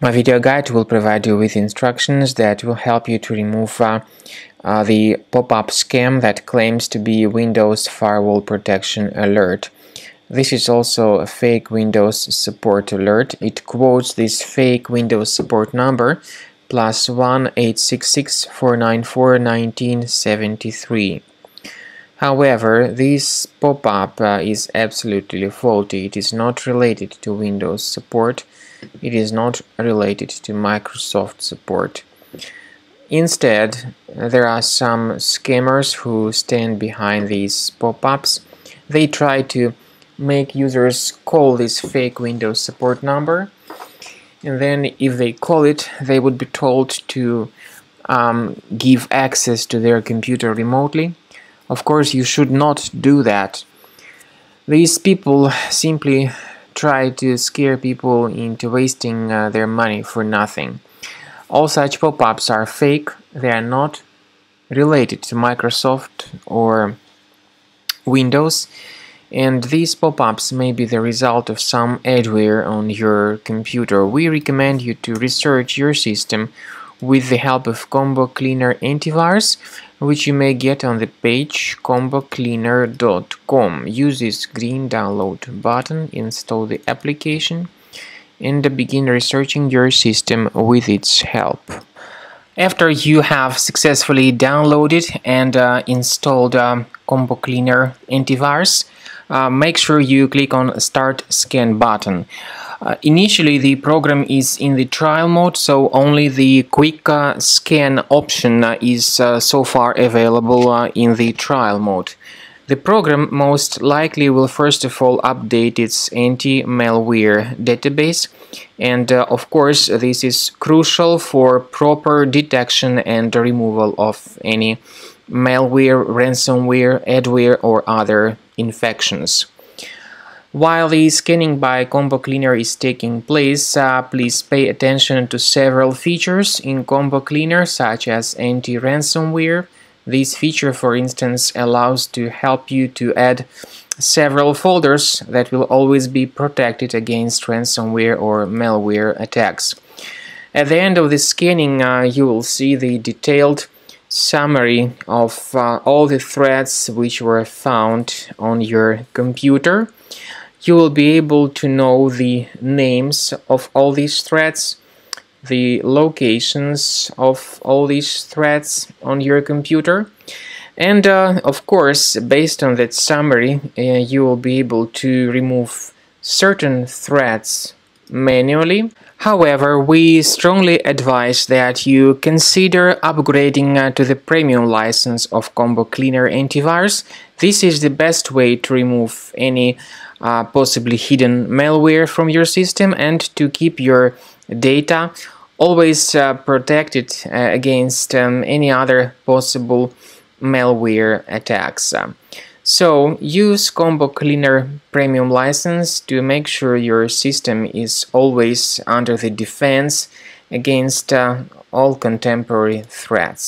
My video guide will provide you with instructions that will help you to remove uh, uh, the pop-up scam that claims to be Windows Firewall Protection Alert. This is also a fake Windows support alert. It quotes this fake Windows support number plus 1 866 494 1973. However, this pop-up uh, is absolutely faulty. It is not related to Windows support it is not related to Microsoft support. Instead, there are some scammers who stand behind these pop-ups. They try to make users call this fake Windows support number and then if they call it they would be told to um, give access to their computer remotely. Of course you should not do that. These people simply try to scare people into wasting uh, their money for nothing. All such pop-ups are fake, they are not related to Microsoft or Windows and these pop-ups may be the result of some adware on your computer. We recommend you to research your system with the help of Combo Cleaner Antivirus which you may get on the page combocleaner.com. Use this green download button, install the application and begin researching your system with its help. After you have successfully downloaded and uh, installed uh, Combo Cleaner antivirus, uh, make sure you click on Start Scan button. Uh, initially the program is in the trial mode so only the quick uh, scan option uh, is uh, so far available uh, in the trial mode. The program most likely will first of all update its anti-malware database and of course this is crucial for proper detection and removal of any malware, ransomware, adware or other infections. While the scanning by Combo Cleaner is taking place, uh, please pay attention to several features in Combo Cleaner such as anti-ransomware. This feature, for instance, allows to help you to add several folders that will always be protected against ransomware or malware attacks. At the end of the scanning, uh, you will see the detailed summary of uh, all the threads which were found on your computer you will be able to know the names of all these threads, the locations of all these threads on your computer. And uh, of course, based on that summary, uh, you will be able to remove certain threads manually. However, we strongly advise that you consider upgrading uh, to the premium license of Combo Cleaner Antivirus. This is the best way to remove any uh, possibly hidden malware from your system and to keep your data always uh, protected uh, against um, any other possible malware attacks. So use Combo Cleaner Premium license to make sure your system is always under the defense against uh, all contemporary threats.